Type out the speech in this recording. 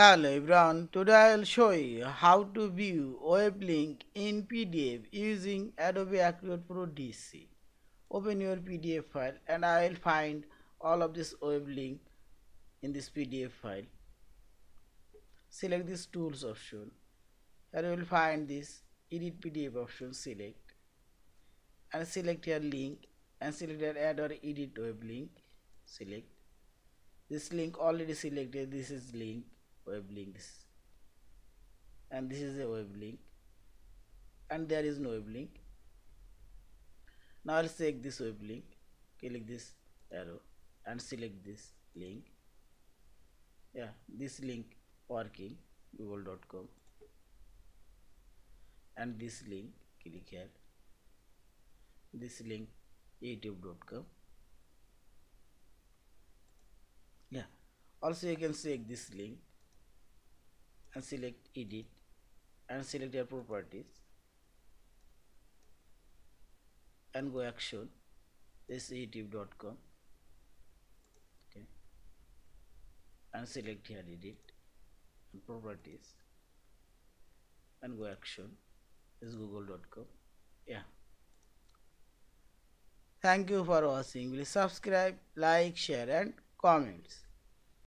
Hello everyone, today I will show you how to view web link in PDF using Adobe Acrobat Pro DC. Open your PDF file and I will find all of this web link in this PDF file. Select this tools option and you will find this edit PDF option select and select your link and select your add or edit web link select this link already selected this is link web links and this is a web link and there is no web link now I'll select this web link click this arrow. And select this link. Yeah this link working google.com and this link click here. This link youtube.com yeah. Also you can select this link and select edit and select your properties and go action. Youtube.com okay. And select here edit and properties and go action. Is google.com yeah. Thank you for watching. Please subscribe like share and comments